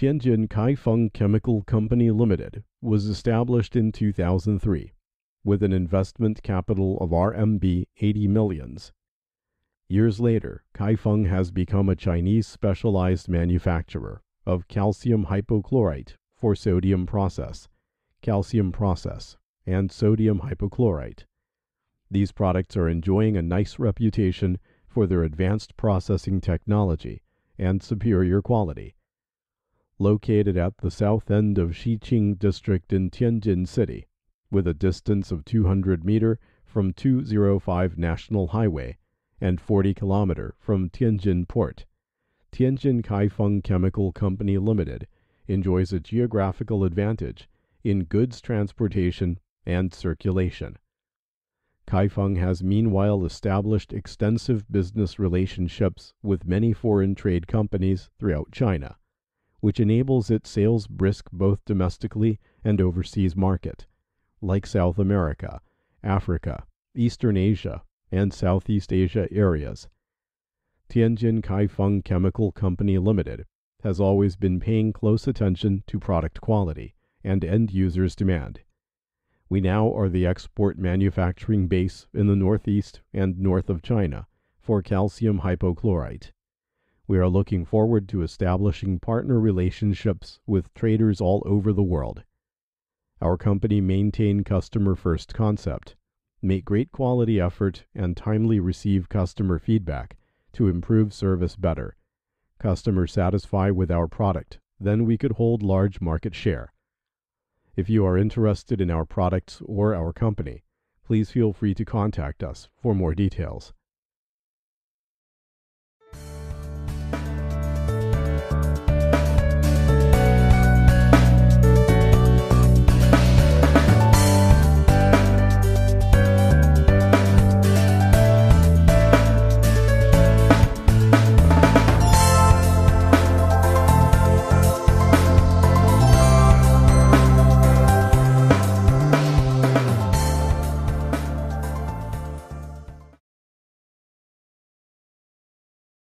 Tianjin Kaifeng Chemical Company Limited was established in 2003 with an investment capital of RMB 80 millions. Years later, Kaifeng has become a Chinese specialized manufacturer of calcium hypochlorite for sodium process, calcium process, and sodium hypochlorite. These products are enjoying a nice reputation for their advanced processing technology and superior quality. Located at the south end of Xiqing District in Tianjin City, with a distance of 200 meter from 205 National Highway and 40 kilometer from Tianjin Port, Tianjin Kaifeng Chemical Company Limited enjoys a geographical advantage in goods transportation and circulation. Kaifeng has meanwhile established extensive business relationships with many foreign trade companies throughout China, which enables its sales brisk both domestically and overseas market, like South America, Africa, Eastern Asia, and Southeast Asia areas. Tianjin Kaifeng Chemical Company Limited has always been paying close attention to product quality and end users' demand. We now are the export manufacturing base in the northeast and north of China for calcium hypochlorite. We are looking forward to establishing partner relationships with traders all over the world. Our company maintain customer first concept, make great quality effort and timely receive customer feedback to improve service better. Customers satisfy with our product, then we could hold large market share. If you are interested in our products or our company, please feel free to contact us for more details.